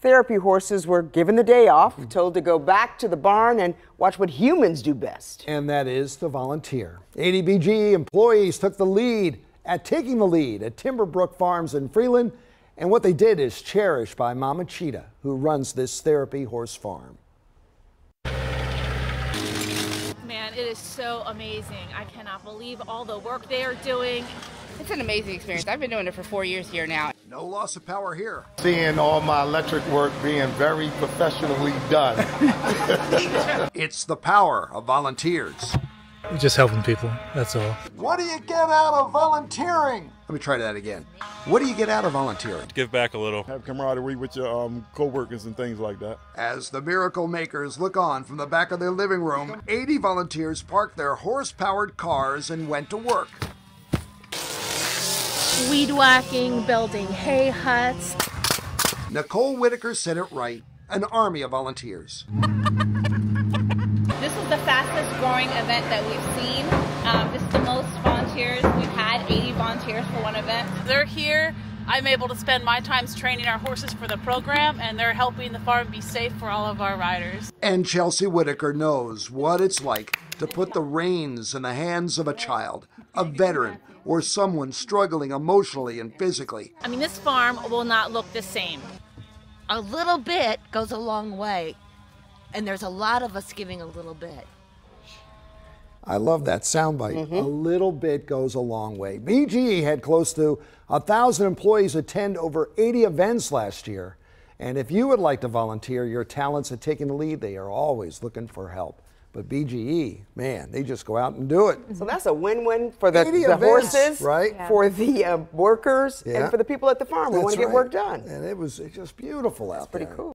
Therapy horses were given the day off, hmm. told to go back to the barn and watch what humans do best. And that is to volunteer. 80 BGE employees took the lead at taking the lead at Timberbrook Farms in Freeland. And what they did is cherished by Mama Cheetah, who runs this therapy horse farm. Man, it is so amazing. I cannot believe all the work they are doing. It's an amazing experience. I've been doing it for four years here now. No loss of power here. Seeing all my electric work being very professionally done. It's the power of volunteers. Just helping people, that's all. What do you get out of volunteering? Let me try that again. What do you get out of volunteering? Give back a little. Have camaraderie with your um, co-workers and things like that. As the miracle makers look on from the back of their living room, 80 volunteers parked their horse-powered cars and went to work. Weed whacking, building hay huts. Nicole Whitaker said it right. An army of volunteers. This is the fastest growing event that we've seen. Um, this is the most volunteers. We've had 80 volunteers for one event. They're here. I'm able to spend my times training our horses for the program, and they're helping the farm be safe for all of our riders. And Chelsea Whitaker knows what it's like to put the reins in the hands of a child, a veteran, or someone struggling emotionally and physically. I mean, this farm will not look the same. A little bit goes a long way, and there's a lot of us giving a little bit. I love that soundbite. A little bit goes a long way. BGE had close to a thousand employees attend over 80 events last year. And if you would like to volunteer your talents at taking the lead, they are always looking for help. But BGE, man, they just go out and do it. So that's a win-win for the, the events, horses, right? for the uh, workers, Yeah. and for the people at the farm who want That's to get right. work done. And it was it's just beautiful out Pretty there. Pretty cool.